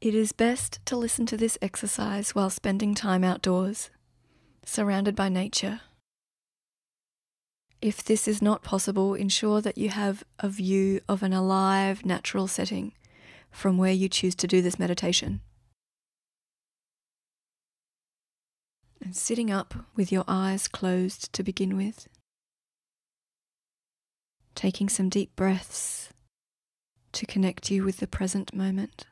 It is best to listen to this exercise while spending time outdoors, surrounded by nature. If this is not possible, ensure that you have a view of an alive, natural setting from where you choose to do this meditation. And sitting up with your eyes closed to begin with, taking some deep breaths to connect you with the present moment.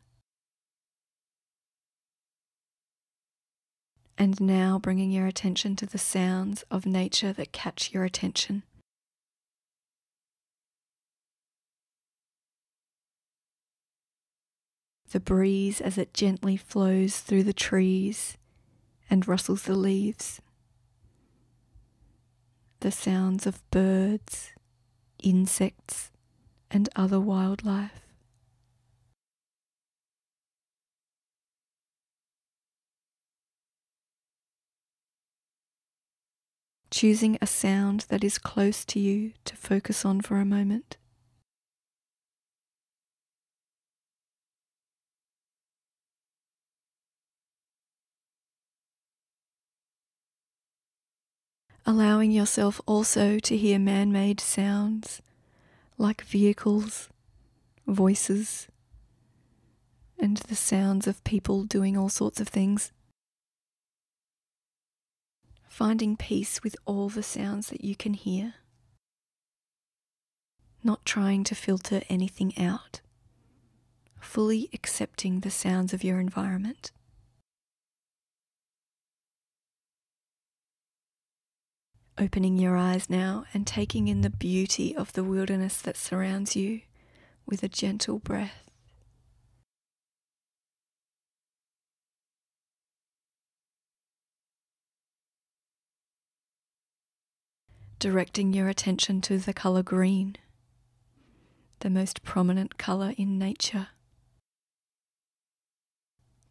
And now bringing your attention to the sounds of nature that catch your attention. The breeze as it gently flows through the trees and rustles the leaves. The sounds of birds, insects, and other wildlife. Choosing a sound that is close to you to focus on for a moment. Allowing yourself also to hear man made sounds like vehicles, voices, and the sounds of people doing all sorts of things finding peace with all the sounds that you can hear, not trying to filter anything out, fully accepting the sounds of your environment. Opening your eyes now and taking in the beauty of the wilderness that surrounds you with a gentle breath. Directing your attention to the colour green, the most prominent colour in nature.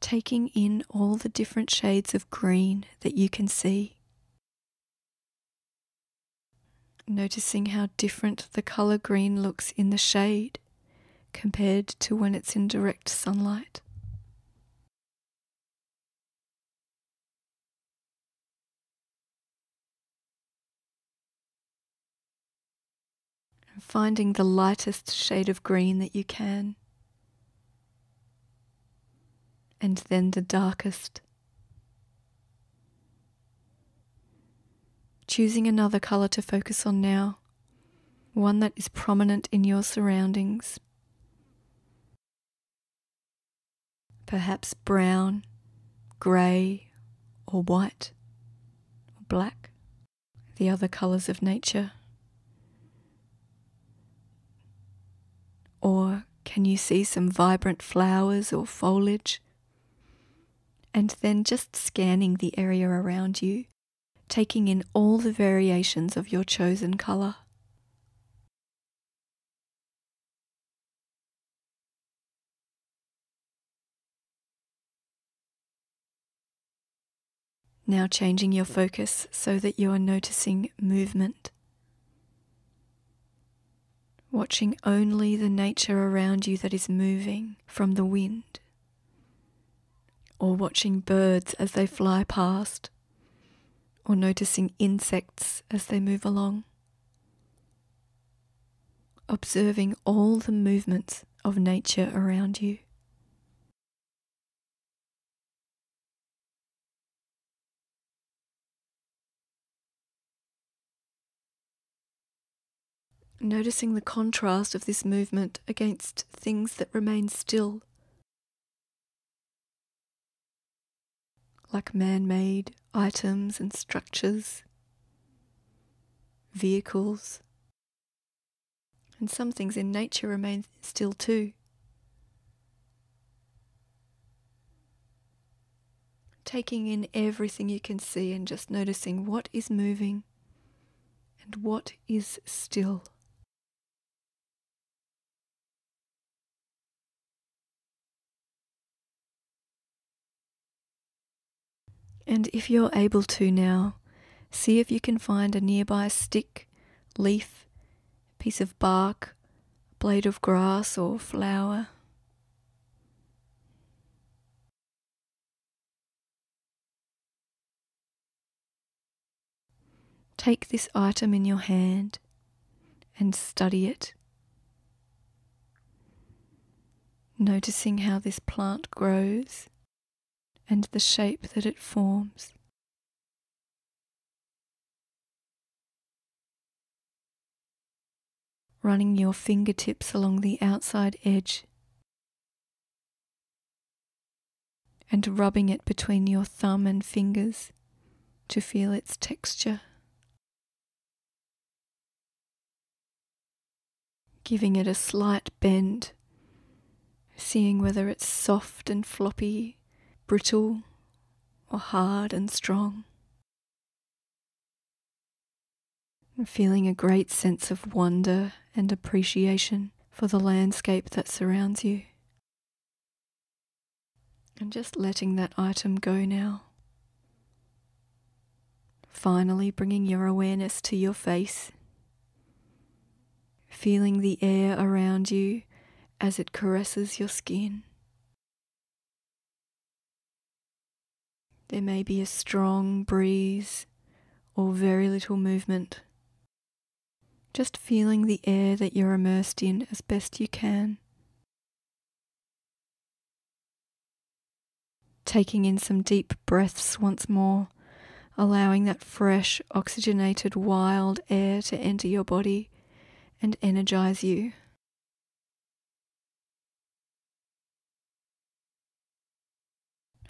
Taking in all the different shades of green that you can see. Noticing how different the colour green looks in the shade compared to when it's in direct sunlight. Finding the lightest shade of green that you can, and then the darkest. Choosing another colour to focus on now, one that is prominent in your surroundings. Perhaps brown, grey, or white, or black, the other colours of nature. Or can you see some vibrant flowers or foliage? And then just scanning the area around you, taking in all the variations of your chosen colour. Now changing your focus so that you are noticing movement watching only the nature around you that is moving from the wind, or watching birds as they fly past, or noticing insects as they move along. Observing all the movements of nature around you. Noticing the contrast of this movement against things that remain still, like man made items and structures, vehicles, and some things in nature remain still too. Taking in everything you can see and just noticing what is moving and what is still. And if you're able to now, see if you can find a nearby stick, leaf, piece of bark, blade of grass, or flower. Take this item in your hand and study it, noticing how this plant grows and the shape that it forms. Running your fingertips along the outside edge and rubbing it between your thumb and fingers to feel its texture. Giving it a slight bend, seeing whether it's soft and floppy, brittle, or hard and strong. And feeling a great sense of wonder and appreciation for the landscape that surrounds you. And just letting that item go now. Finally, bringing your awareness to your face, feeling the air around you as it caresses your skin. There may be a strong breeze or very little movement. Just feeling the air that you're immersed in as best you can. taking in some deep breaths once more, allowing that fresh, oxygenated, wild air to enter your body and energize you.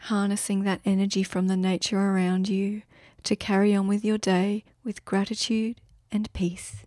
Harnessing that energy from the nature around you to carry on with your day with gratitude and peace.